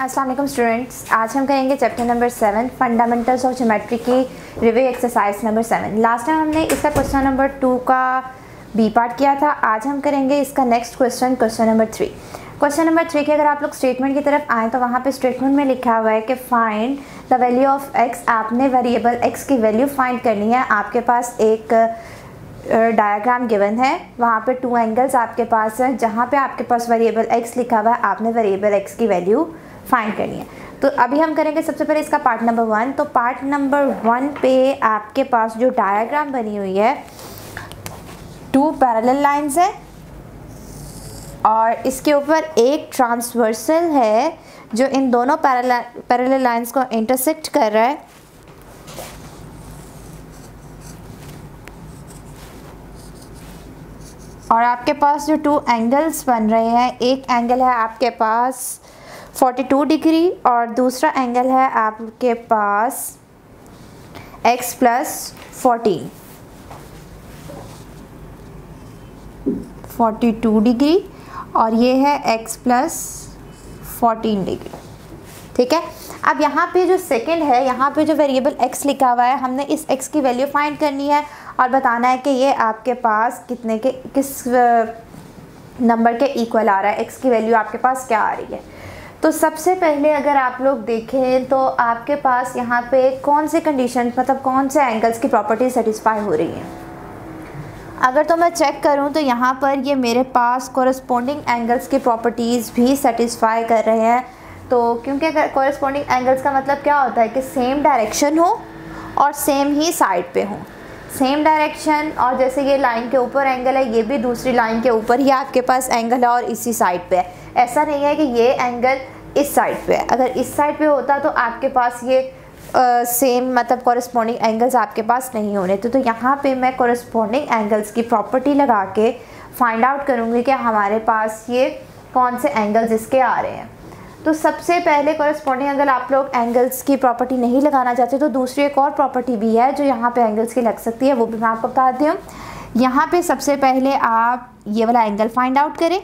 Aslam students आज हम करेंगे chapter number seven fundamentals of geometry की review exercise number seven last time हमने इसका क्वेश्चन नंबर टू का बी पार्ट किया था. आज हम करेंगे इसका next question question number three question number three के अगर आप लोग स्टेटमेंट की तरफ़ आएँ तो वहाँ पे स्टेटमेंट में लिखा हुआ है कि find the value of X आपने वेरिएबल एक्स की वैल्यू फाइंड करनी है. आपके पास एक डायग्राम गिवन है. वहाँ पे टू एंगल्स आपके पास हैं. जहाँ पे आपके पास वेरिएबल एक्स लिखा हुआ है, आपने वेरिएबल एक्स की वैल्यू फाइंड करनी है तो अभी हम करेंगे सबसे पहले इसका पार्ट नंबर वन तो पार्ट नंबर वन पे आपके पास जो डायग्राम बनी हुई है टू पैरेलल लाइंस है और इसके ऊपर एक ट्रांसवर्सल है जो इन दोनों पैरेलल लाइंस को इंटरसेक्ट कर रहा है। और आपके पास जो टू एंगल्स बन रहे हैं, एक एंगल है आपके पास 42 डिग्री और दूसरा एंगल है आपके पास x plus fourteen forty two degree और ये है x प्लस फोर्टीन डिग्री ठीक है? अब यहाँ पे जो सेकंड है, यहाँ पे जो वेरिएबल x लिखा हुआ है, हमने इस x की वैल्यू फाइंड करनी है और बताना है कि ये आपके पास कितने के, किस नंबर के इक्वल आ रहा है, x की वैल्यू आपके पास क्या आ रही है? तो सबसे पहले अगर आप लोग देखें तो आपके पास यहाँ पे कौन से कंडीशन मतलब कौन से एंगल्स की प्रॉपर्टी सेटिस्फाई हो रही हैं? अगर तो मैं चेक करूँ तो यहाँ पर ये मेरे पास कोरस्पोंडिंग एंगल्स की प्रॉपर्टीज़ भी सेटिस्फाई कर रहे हैं। तो क्योंकि अगर कोरस्पोंडिंग एंगल्स का मतलब क्या होता है कि सेम डायरेक्शन हो और सेम ही साइड पे हो। सेम डायरेक्शन और जैसे ये लाइन के ऊपर एंगल है, ये भी दूसरी लाइन के ऊपर ही आपके पास एंगल है और इसी साइड पे है। ऐसा नहीं है कि ये एंगल इस साइड पे है। अगर इस साइड पे होता तो आपके पास ये सेम मतलब कॉरस्पॉन्डिंग एंगल्स आपके पास नहीं होने। थे तो यहाँ पे मैं कॉरस्पॉन्डिंग एंगल्स की प्रॉपर्टी लगा के फाइंड आउट करूँगी कि हमारे पास ये कौन से एंगल्स इसके आ रहे हैं। तो सबसे पहले कॉरस्पॉन्डिंग अगर आप लोग एंगल्स की प्रॉपर्टी नहीं लगाना चाहते तो दूसरी एक और प्रॉपर्टी भी है जो यहाँ पे एंगल्स की लग सकती है, वो भी मैं आपको बताती हूँ। यहाँ पे सबसे पहले आप ये वाला एंगल फाइंड आउट करें।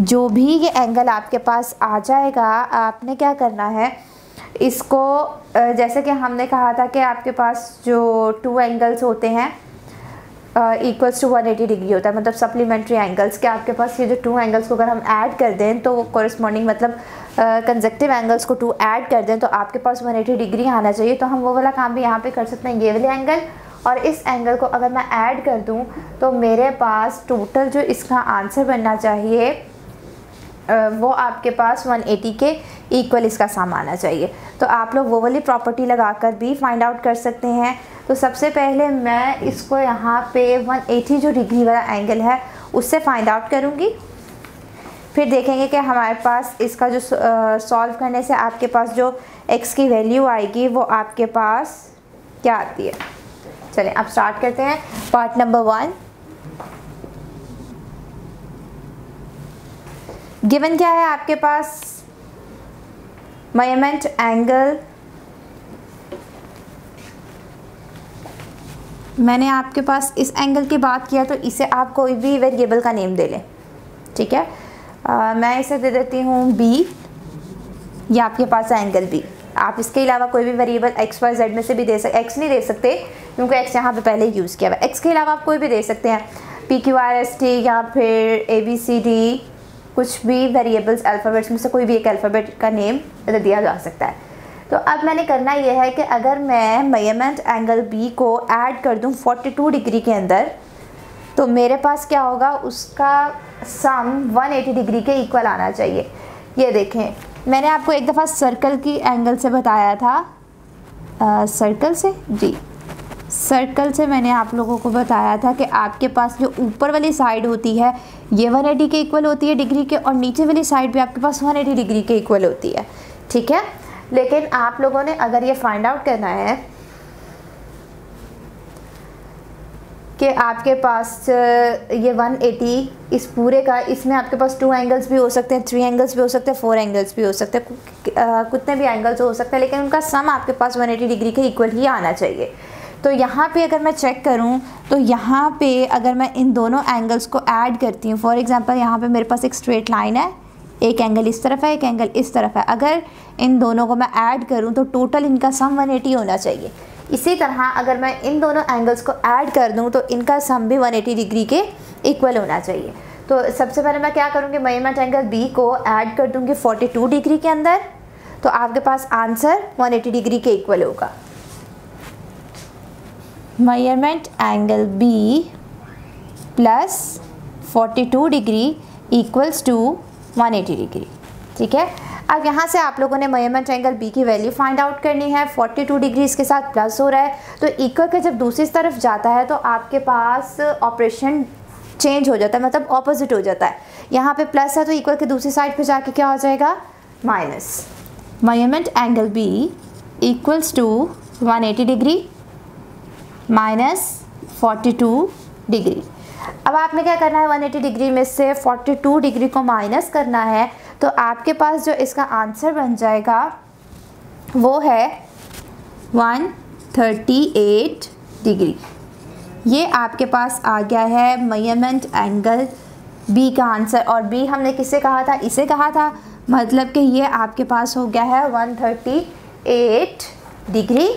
जो भी ये एंगल आपके पास आ जाएगा आपने क्या करना है? इसको जैसे कि हमने कहा था कि आपके पास जो टू एंगल्स होते हैं इक्वल्स टू 180 डिग्री होता है मतलब सप्लीमेंट्री एंगल्स के आपके पास ये जो टू एंगल्स को अगर हम ऐड कर दें तो कॉरस्पॉन्डिंग मतलब कंजक्टिव uh, एंगल्स को टू ऐड कर दें तो आपके पास 180 डिग्री आना चाहिए। तो हम वो वाला काम भी यहाँ पे कर सकते हैं ये वाले एंगल और इस एंगल को अगर मैं ऐड कर दूँ तो मेरे पास टोटल जो इसका आंसर बनना चाहिए वो आपके पास 180 के इक्वल इसका साम आना चाहिए। तो आप लोग वो वाली प्रॉपर्टी लगाकर भी फाइंड आउट कर सकते हैं। तो सबसे पहले मैं इसको यहाँ पे 180 जो डिग्री वाला एंगल है, उससे फाइंड आउट करूँगी। फिर देखेंगे कि हमारे पास इसका जो सॉल्व करने से आपके पास जो एक्स की वैल्यू आएगी, वो आपके पास क्या आती है? चलें, अब स्टार्ट करते हैं। पार्ट नंबर वन गिवन क्या है आपके पास? मयमेंट एंगल मैंने आपके पास इस एंगल की बात किया तो इसे आप कोई भी वेरिएबल का नेम दे लें। ठीक है? आ, मैं इसे दे देती हूँ बी ये आपके पास है एंगल बी आप इसके अलावा कोई भी वेरिएबल एक्स वाई जेड में से भी दे सकते एक्स नहीं दे सकते क्योंकि एक्स यहाँ पे पहले यूज़ किया हुआ है। एक्स के अलावा आप कोई भी दे सकते हैं। P Q R S T या फिर ए बी सी डी कुछ भी वेरिएबल्स अल्फ़ाबेट्स में से कोई भी एक अल्फ़ाबेट का नेम दिया जा सकता है। तो अब मैंने करना यह है कि अगर मैं मेज़रमेंट एंगल बी को ऐड कर दूँ 42 डिग्री के अंदर तो मेरे पास क्या होगा? उसका सम 180 डिग्री के इक्वल आना चाहिए। ये देखें मैंने आपको एक दफ़ा सर्कल की एंगल से बताया था। आ, सर्कल से? जी। सर्कल से मैंने आप लोगों को बताया था कि आपके पास जो ऊपर वाली साइड होती है, ये 180 के इक्वल होती है डिग्री के और नीचे वाली साइड भी आपके पास 180 डिग्री के इक्वल होती है। ठीक है? लेकिन आप लोगों ने अगर ये फाइंड आउट करना है कि आपके पास ये 180 इस पूरे का, इसमें आपके पास टू एंगल्स भी हो सकते हैं थ्री एंगल्स भी हो सकते हैं फोर एंगल्स भी हो सकते हैं कितने भी एंगल्स हो सकते हैं, लेकिन उनका सम आपके पास 180 डिग्री के इक्वल ही आना चाहिए। तो यहाँ पे अगर मैं चेक करूँ तो यहाँ पे अगर मैं इन दोनों एंगल्स को ऐड करती हूँ फॉर एग्ज़ाम्पल यहाँ पे मेरे पास एक स्ट्रेट लाइन है, एक एंगल इस तरफ़ है, एक एंगल इस तरफ़ है। अगर इन दोनों को मैं ऐड करूँ तो टोटल इनका सम 180 होना चाहिए। इसी तरह अगर मैं इन दोनों एंगल्स को ऐड कर दूँ तो इनका सम भी 180 डिग्री के इक्वल होना चाहिए। तो सबसे पहले मैं क्या करूँगी मेज़रमेंट एंगल बी को ऐड कर दूँगी 42 डिग्री के अंदर तो आपके पास आंसर 180 डिग्री के इक्वल होगा। Measurement angle B plus 42 degree equals to 180 degree ठीक है? अब यहाँ से आप लोगों ने मेज़रमेंट एंगल बी की वैल्यू फाइंड आउट करनी है। 42 डिग्री इसके साथ प्लस हो रहा है। तो इक्वल के जब दूसरी तरफ़ जाता है तो आपके पास ऑपरेशन चेंज हो जाता है मतलब ऑपोजिट हो जाता है। यहाँ पे प्लस है तो इक्वल के दूसरी साइड पे जाके क्या हो जाएगा? Minus measurement angle B equals to 180 degree minus 42 degree. अब आपने क्या करना है? 180 डिग्री में से 42 डिग्री को माइनस करना है तो आपके पास जो इसका आंसर बन जाएगा वो है 138 डिग्री। ये आपके पास आ गया है मयमेंट एंगल बी का आंसर, और बी हमने किसे कहा था? इसे कहा था। मतलब कि ये आपके पास हो गया है 138 डिग्री।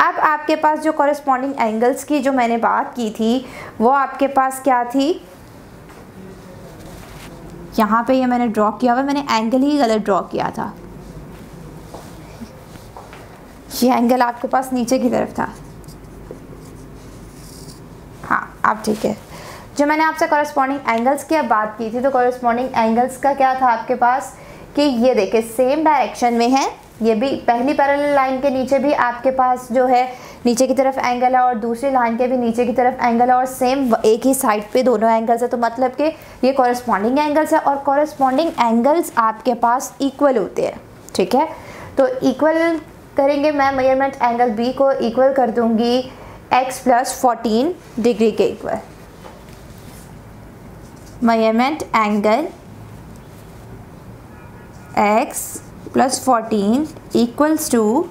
अब आपके पास जो कॉरेस्पॉन्डिंग एंगल्स की जो मैंने बात की थी, वो आपके पास क्या थी? यहाँ पे ये मैंने ड्रॉ किया हुआ, मैंने एंगल ही गलत ड्रॉ किया था। ये एंगल आपके पास नीचे की तरफ़ था। हाँ आप ठीक है। जो मैंने आपसे कॉरेस्पॉन्डिंग एंगल्स की अब बात की थी तो कॉरेस्पॉन्डिंग एंगल्स का क्या था आपके पास? कि ये देखे सेम डायरेक्शन में है ये भी पहली पैरेलल लाइन के नीचे भी आपके पास जो है, नीचे की तरफ़ एंगल है और दूसरी लाइन के भी नीचे की तरफ़ एंगल है और सेम एक ही साइड पे दोनों एंगल्स है। तो मतलब कि ये कॉरेस्पॉन्डिंग एंगल्स है और कॉरेस्पॉन्डिंग एंगल्स आपके पास इक्वल होते हैं, ठीक है? तो इक्वल करेंगे मैं मेज़रमेंट एंगल बी को इक्वल कर दूँगी एक्स प्लस फोर्टीन डिग्री के equal measurement angle X plus fourteen equals to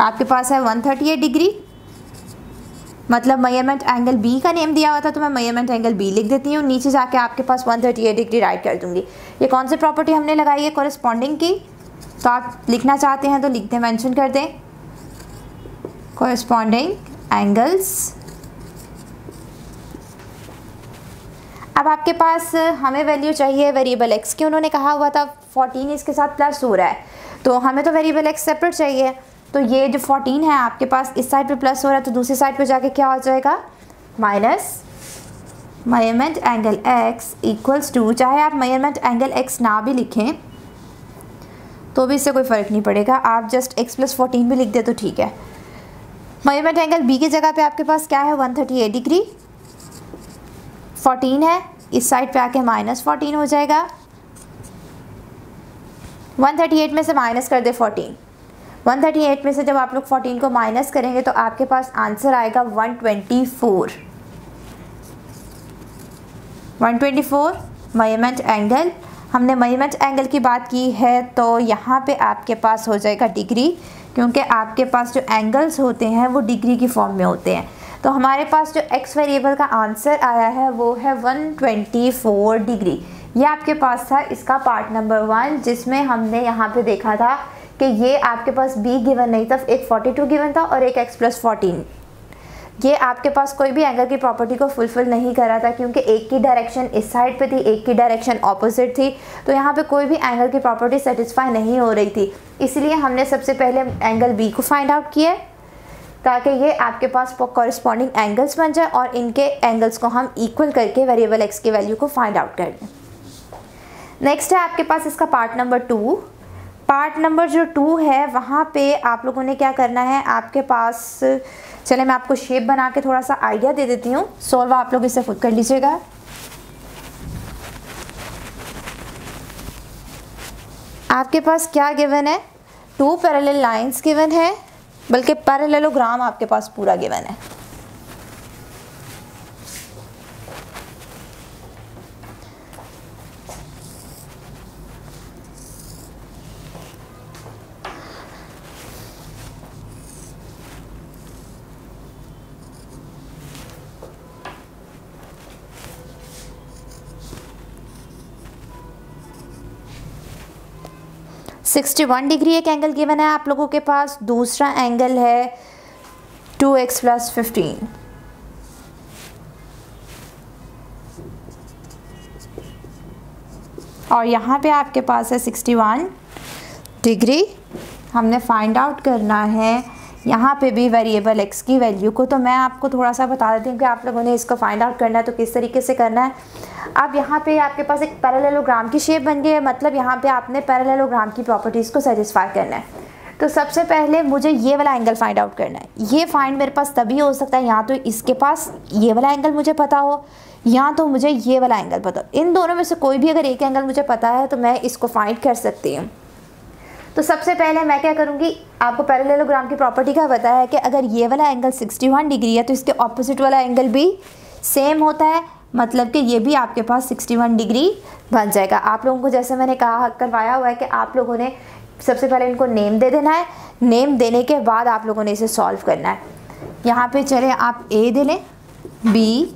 आपके पास है वन थर्टी एट डिग्री। मतलब मेज़रमेंट एंगल बी का नेम दिया हुआ था तो मैं मेज़रमेंट एंगल बी लिख देती हूँ। नीचे जाके आपके पास one thirty eight degree write कर दूँगी। ये कौन सी प्रॉपर्टी हमने लगाई है? कॉरेस्पॉन्डिंग की। तो आप लिखना चाहते हैं तो लिख दें मैंशन कर दें। कॉरेस्पॉन्डिंग एंगल्स अब आपके पास हमें वैल्यू चाहिए वेरिएबल एक्स की। उन्होंने कहा हुआ था 14 इसके साथ प्लस हो रहा है। तो हमें तो वेरिएबल एक्स सेपरेट चाहिए। तो ये जो 14 है आपके पास इस साइड पे प्लस हो रहा है तो दूसरी साइड पे जाके क्या हो जाएगा? Minus measurement angle X equals to चाहे आप मेज़रमेंट एंगल एक्स ना भी लिखें तो भी इससे कोई फ़र्क नहीं पड़ेगा। आप जस्ट एक्स प्लस फोर्टीन भी लिख दे तो ठीक है। मेज़रमेंट एंगल बी की जगह पे आपके पास क्या है? 138 डिग्री 14 है, इस साइड पे आके माइनस फोर्टीन हो जाएगा। 138 में से माइनस कर दे 14 138 में से जब आप लोग 14 को माइनस करेंगे तो आपके पास आंसर आएगा 124 124 मयमेंट एंगल हमने मेज़रमेंट एंगल की बात की है तो यहाँ पे आपके पास हो जाएगा डिग्री क्योंकि आपके पास जो एंगल्स होते हैं, वो डिग्री की फॉर्म में होते हैं। तो हमारे पास जो एक्स वेरिएबल का आंसर आया है, वो है 124 डिग्री ये आपके पास था इसका पार्ट नंबर वन जिसमें हमने यहाँ पे देखा था कि ये आपके पास बी गिवन नहीं था, एक 42 गिवन था और एक एक्स प्लस फोर्टीन ये आपके पास कोई भी एंगल की प्रॉपर्टी को फुलफिल नहीं कर रहा था, क्योंकि एक की डायरेक्शन इस साइड पे थी, एक की डायरेक्शन ऑपोजिट थी. तो यहाँ पे कोई भी एंगल की प्रॉपर्टी सेटिस्फाई नहीं हो रही थी. इसलिए हमने सबसे पहले एंगल बी को फाइंड आउट किया ताकि ये आपके पास कॉरिस्पॉन्डिंग एंगल्स बन जाए और इनके एंगल्स को हम इक्वल करके वेरिएबल एक्स की वैल्यू को फाइंड आउट कर दें नेक्स्ट है आपके पास इसका part number two part number जो टू है, वहाँ पे आप लोगों ने क्या करना है? आपके पास चले मैं आपको शेप बना के थोड़ा सा आइडिया दे देती हूँ। सॉल्व आप लोग इसे खुद कर लीजिएगा। आपके पास क्या गिवन है? टू पैरेलल लाइंस गिवन है। बल्कि पैरेललोग्राम आपके पास पूरा गिवन है। 61 डिग्री एक एंगल गिवन है आप लोगों के पास, दूसरा एंगल है 2x एक्स प्लस फिफ्टीन और यहाँ पे आपके पास है 61 डिग्री। हमने फाइंड आउट करना है यहाँ पे भी वेरिएबल एक्स की वैल्यू को तो मैं आपको थोड़ा सा बता देती हूँ कि आप लोगों ने इसको फाइंड आउट करना है तो किस तरीके से करना है। अब यहाँ पे आपके पास एक पैरेललोग्राम की शेप बन गई है मतलब यहाँ पे आपने पैरेललोग्राम की प्रॉपर्टीज़ को सेटिस्फाई करना है। तो सबसे पहले मुझे ये वाला एंगल फाइंड आउट करना है। ये फाइंड मेरे पास तभी हो सकता है, यहाँ तो इसके पास ये वाला एंगल मुझे पता हो या तो मुझे ये वाला एंगल पता हो। इन दोनों में से कोई भी अगर एक एंगल मुझे पता है तो मैं इसको फाइंड कर सकती हूँ। तो सबसे पहले मैं क्या करूँगी? आपको पैरेललोग्राम की प्रॉपर्टी का पता है कि अगर ये वाला एंगल 61 डिग्री है तो इसके ऑपोजिट वाला एंगल भी सेम होता है। मतलब कि ये भी आपके पास 61 डिग्री बन जाएगा। आप लोगों को जैसे मैंने कहा, करवाया हुआ है कि आप लोगों ने सबसे पहले इनको नेम दे देना है। नेम देने के बाद आप लोगों ने इसे सॉल्व करना है। यहाँ पे चले, आप ए दे लें बी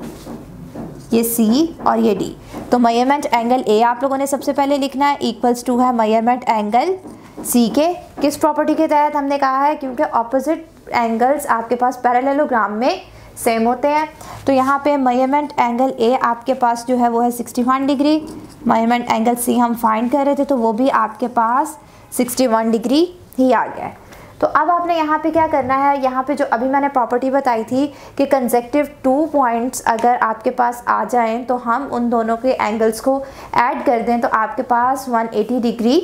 ये सी और ये डी तो मयरमेंट एंगल ए आप लोगों ने सबसे पहले लिखना है इक्वल्स टू है मयरमेंट एंगल सी के। किस प्रॉपर्टी के तहत हमने कहा है? क्योंकि ऑपोजिट एंगल्स आपके पास पैरेललोग्राम में सेम होते हैं। तो यहाँ पे मयरमेंट एंगल ए आपके पास जो है वो है 61 डिग्री मयरमेंट एंगल सी हम फाइंड कर रहे थे तो वो भी आपके पास 61 डिग्री ही आ गया है। तो अब आपने यहाँ पे क्या करना है? यहाँ पे जो अभी मैंने प्रॉपर्टी बताई थी कि कंजेक्टिव टू पॉइंट्स अगर आपके पास आ जाएँ तो हम उन दोनों के एंगल्स को ऐड कर दें तो आपके पास 180 डिग्री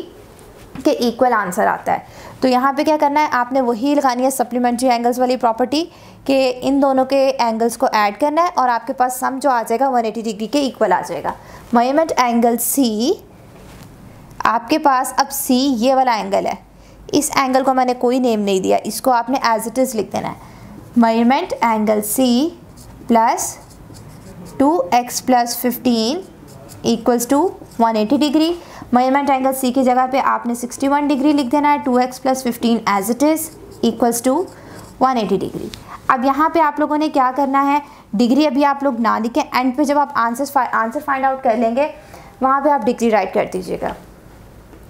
के इक्वल आंसर आता है। तो यहाँ पे क्या करना है? आपने वही लगानी है सप्लीमेंट्री एंगल्स वाली प्रॉपर्टी कि इन दोनों के एंगल्स को ऐड करना है और आपके पास सम जो आ जाएगा 180 डिग्री के इक्वल आ जाएगा। मयमेंट एंगल सी आपके पास अब सी ये वाला एंगल है। इस एंगल को मैंने कोई नेम नहीं दिया, इसको आपने एज इट इज़ लिख देना है। Measurement angle C plus two X plus fifteen equals to one eighty degree measurement angle C की जगह पे आपने सिक्सटी वन डिग्री लिख देना है two X plus fifteen as it is equals to one eighty degree अब यहाँ पे आप लोगों ने क्या करना है डिग्री अभी आप लोग ना लिखें एंड पे जब आप आंसर आंसर फाइंड आउट कर लेंगे, वहाँ पे आप डिग्री राइट कर दीजिएगा।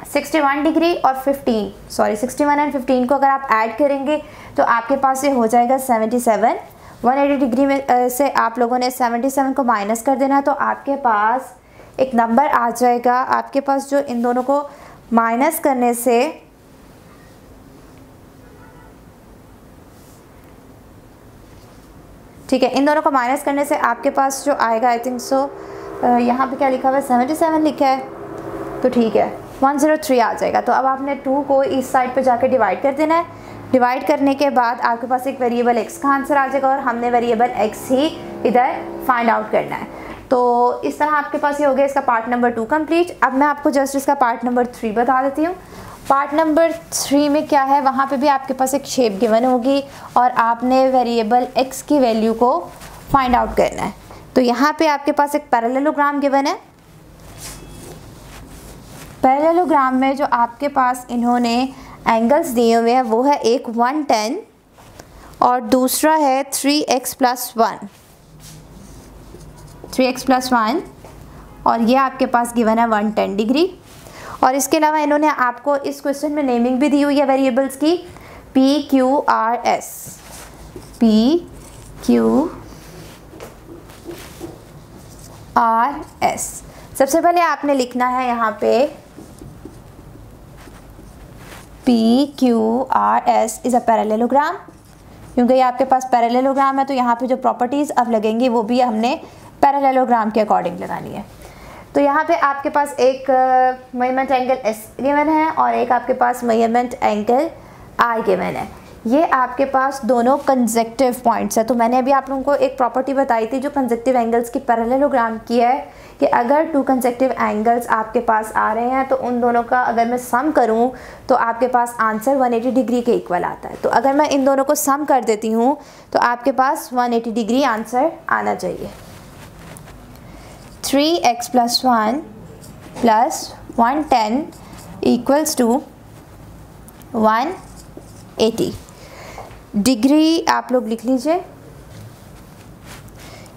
61 डिग्री और 15 सॉरी 61 एंड 15 को अगर आप ऐड करेंगे तो आपके पास ये हो जाएगा 77 180 डिग्री में से आप लोगों ने 77 को माइनस कर देना तो आपके पास एक नंबर आ जाएगा। आपके पास जो इन दोनों को माइनस करने से ठीक है, इन दोनों को माइनस करने से आपके पास जो आएगा, आई थिंक सो यहाँ पे क्या लिखा हुआ है? सेवेंटी सेवन लिखा है तो ठीक है। वन ज़ीरो थ्री आ जाएगा। तो अब आपने टू को इस साइड पे जाके डिवाइड कर देना है। डिवाइड करने के बाद आपके पास एक वेरिएबल एक्स का आंसर आ जाएगा और हमने वेरिएबल एक्स ही इधर फाइंड आउट करना है। तो इस तरह आपके पास ये हो गया इसका पार्ट नंबर टू कंप्लीट अब मैं आपको जस्ट इसका पार्ट नंबर थ्री बता देती हूँ। पार्ट नंबर थ्री में क्या है? वहाँ पे भी आपके पास एक शेप गिवन होगी और आपने वेरिएबल एक्स की वैल्यू को फाइंड आउट करना है। तो यहाँ पे आपके पास एक पैरेललोग्राम गिवन है। पैरेललोग्राम में जो आपके पास इन्होंने एंगल्स दिए हुए हैं, वो है एक 110 और दूसरा है 3x plus one. Three X plus one और ये आपके पास गिवन है 110 डिग्री। और इसके अलावा इन्होंने आपको इस क्वेश्चन में नेमिंग भी दी हुई है वेरिएबल्स की, P Q R S. P Q R S. सबसे पहले आपने लिखना है यहाँ पे P Q R S is a parallelogram क्योंकि ये आपके पास पैरेललोग्राम है तो यहाँ पे जो प्रॉपर्टीज़ अब लगेंगी, वो भी हमने पैरेललोग्राम के अकॉर्डिंग लगानी है। तो यहाँ पे आपके पास एक मयमेंट एंगल एस गिवन है और एक आपके पास मयमेंट एंगल आई गिवन है। ये आपके पास दोनों कंजेक्टिव पॉइंट्स है। तो मैंने अभी आप लोगों को एक प्रॉपर्टी बताई थी जो कंजेक्टिव एंगल्स की पैरेललोग्राम की है कि अगर टू कंजेक्टिव एंगल्स आपके पास आ रहे हैं तो उन दोनों का अगर मैं सम करूँ तो आपके पास आंसर 180 डिग्री के इक्वल आता है। तो अगर मैं इन दोनों को सम कर देती हूँ तो आपके पास 180 डिग्री आंसर आना चाहिए। Three X plus one plus one ten equals to one eighty degree आप लोग लिख लीजिए।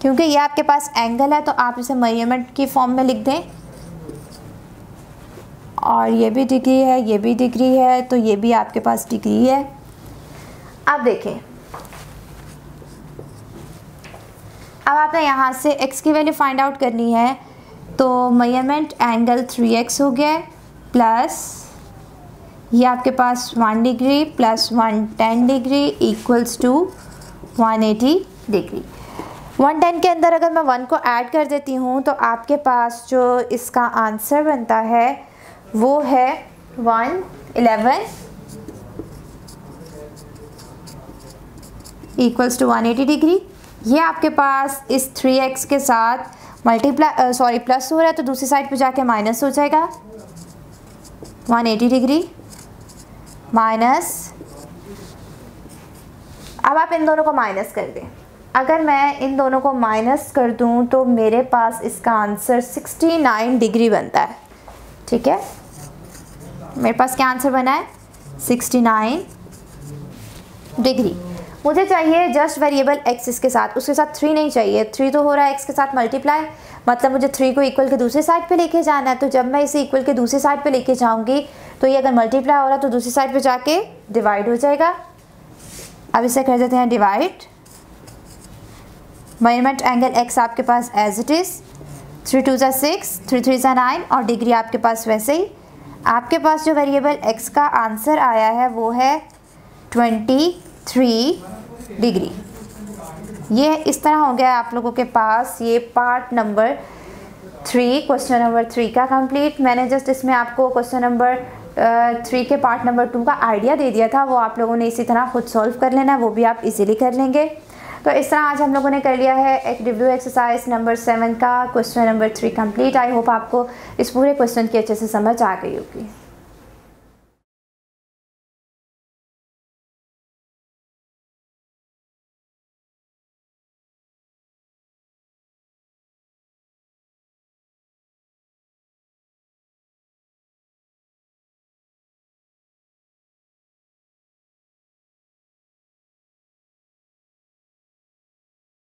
क्योंकि ये आपके पास एंगल है तो आप इसे मयरमेंट की फॉर्म में लिख दें। और ये भी डिग्री है, ये भी डिग्री है तो ये भी आपके पास डिग्री है। अब देखें। अब आपने यहाँ से x की वैल्यू फाइंड आउट करनी है तो मेज़रमेंट एंगल 3x हो गया प्लस ये आपके पास one degree plus one ten degree equals to one eighty degree one ten के अंदर अगर मैं वन को ऐड कर देती हूँ तो आपके पास जो इसका आंसर बनता है, वो है one eleven equals to one eighty degree ये आपके पास इस थ्री एक्स के साथ मल्टीप्लाई सॉरी प्लस हो रहा है तो दूसरी साइड पे जाके माइनस हो जाएगा। वन एटी डिग्री माइनस, अब आप इन दोनों को माइनस कर दें। अगर मैं इन दोनों को माइनस कर दूँ तो मेरे पास इसका आंसर 69 डिग्री बनता है। ठीक है? मेरे पास क्या आंसर बना है? 69 डिग्री। मुझे चाहिए जस्ट वेरिएबल एक्स इसके साथ। उसके साथ थ्री नहीं चाहिए। थ्री तो हो रहा है एक्स के साथ मल्टीप्लाई मतलब मुझे थ्री को इक्वल के दूसरी साइड पे लेके जाना है। तो जब मैं इसे इक्वल के दूसरी साइड पे लेके जाऊँगी तो ये अगर मल्टीप्लाई हो रहा है तो दूसरी साइड पे जाके डिवाइड हो जाएगा। अब इसे कर देते हैं डिवाइड मेज़रमेंट एंगल एक्स आपके पास as it is three two ज़ा सिक्स थ्री थ्री ज़ा नाइन और डिग्री आपके पास वैसे ही। आपके पास जो वेरिएबल एक्स का आंसर आया है, वो है ट्वेंटी थ्री डिग्री। ये इस तरह हो गया आप लोगों के पास। ये part number three, question number three का कंप्लीट। मैंने जस्ट इसमें आपको क्वेश्चन नंबर थ्री के पार्ट नंबर टू का आइडिया दे दिया था। वो आप लोगों ने इसी तरह खुद सॉल्व कर लेना, वो भी आप इजीली कर लेंगे। तो इस तरह आज हम लोगों ने कर लिया है एक रिव्यू एक्सरसाइज नंबर सेवन का। Question number three complete. I hope आपको इस पूरे क्वेश्चन की अच्छे से समझ आ गई होगी।